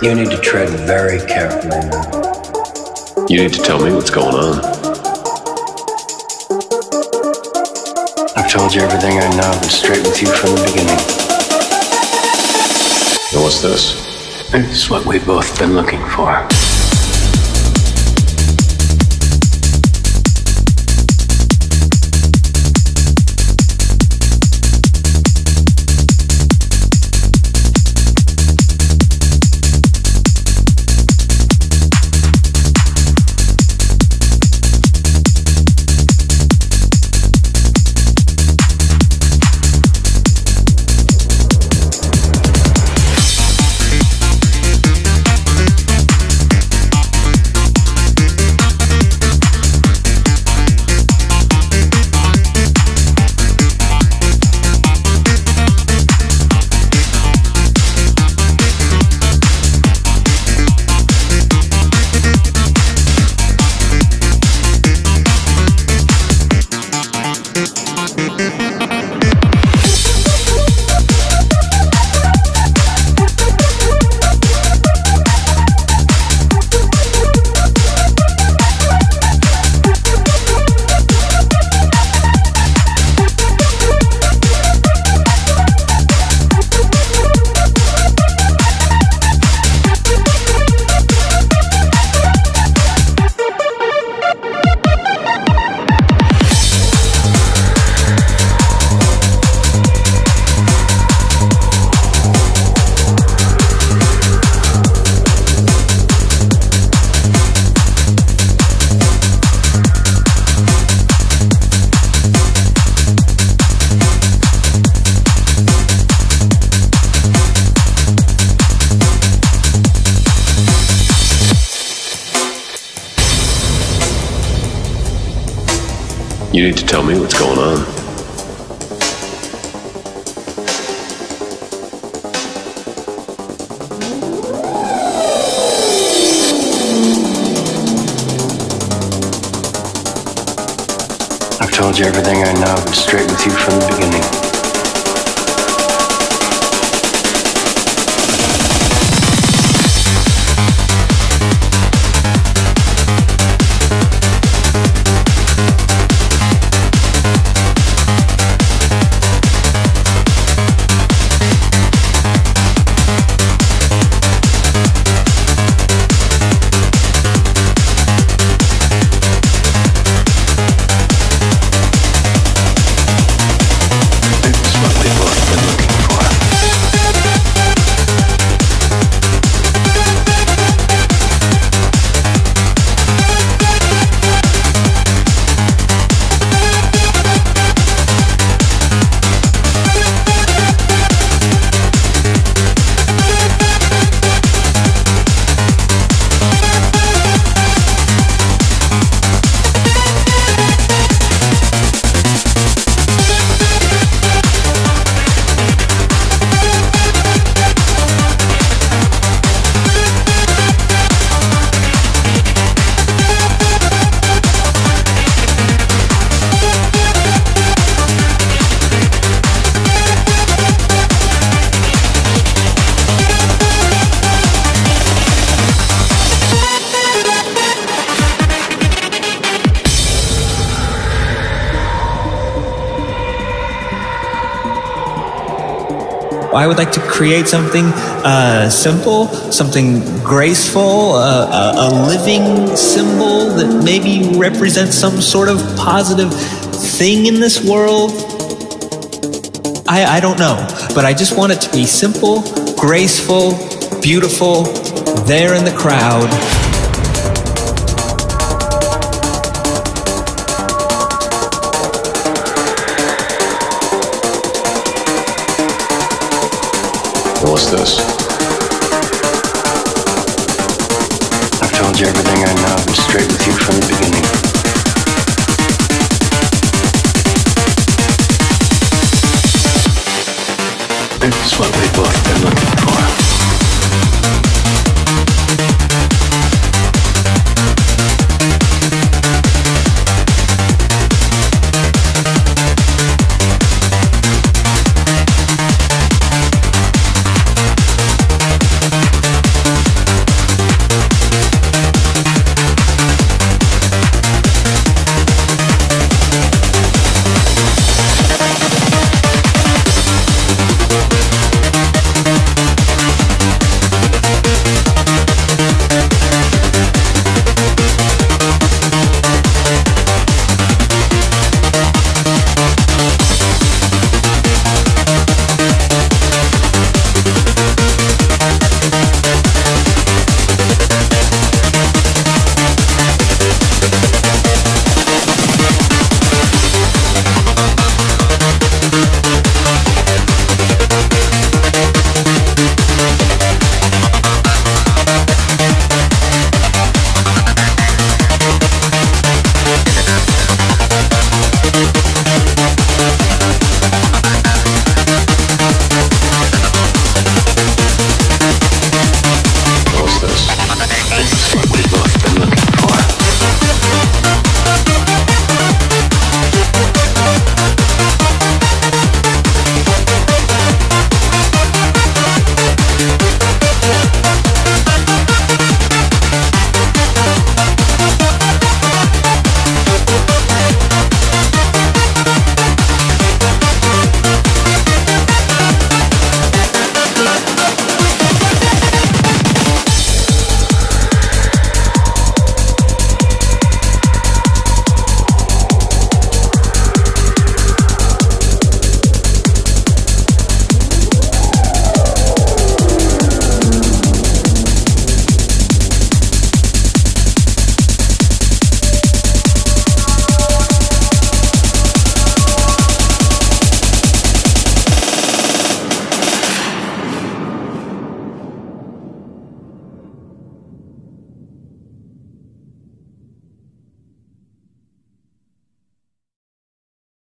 You need to tread very carefully now. You need to tell me what's going on. I've told you everything I know. I've been straight with you from the beginning. And what's this? It's what we've both been looking for. You need to tell me what's going on. I've told you everything I know. I've been straight with you from the beginning. I would like to create something uh, simple, something graceful, uh, a, a living symbol that maybe represents some sort of positive thing in this world. I, I don't know, but I just want it to be simple, graceful, beautiful, there in the crowd. What's this? I've told you everything I know. I've been straight with you from the beginning. It's what we've both been looking for.